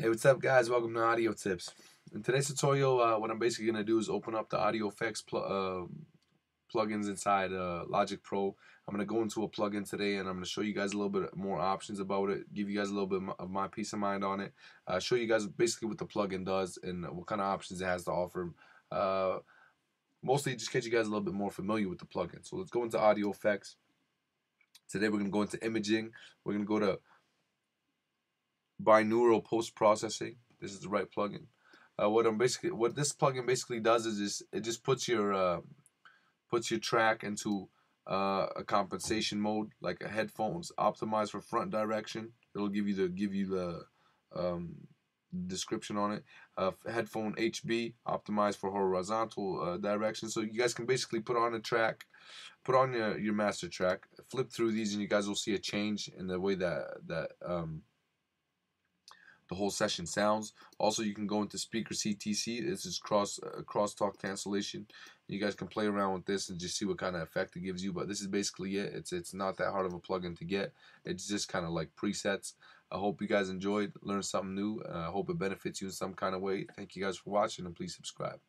Hey, what's up guys? Welcome to Audio Tips. In today's tutorial, uh, what I'm basically going to do is open up the Audio Effects pl uh, plugins inside uh, Logic Pro. I'm going to go into a plugin today and I'm going to show you guys a little bit more options about it, give you guys a little bit of my peace of mind on it, uh, show you guys basically what the plugin does and what kind of options it has to offer. Uh, mostly just get you guys a little bit more familiar with the plugin. So let's go into Audio Effects. Today we're going to go into imaging. We're going to go to binaural post processing. This is the right plugin. Uh, what I'm basically what this plugin basically does is just it just puts your uh, puts your track into uh, a compensation mode like a headphones optimized for front direction. It'll give you the give you the um, description on it. Uh, headphone HB optimized for horizontal uh, direction. So you guys can basically put on a track, put on your, your master track, flip through these, and you guys will see a change in the way that that um, the whole session sounds. Also, you can go into speaker CTC. This is cross uh, crosstalk cancellation. You guys can play around with this and just see what kind of effect it gives you. But this is basically it. It's it's not that hard of a plugin to get. It's just kind of like presets. I hope you guys enjoyed, learned something new. Uh, I hope it benefits you in some kind of way. Thank you guys for watching, and please subscribe.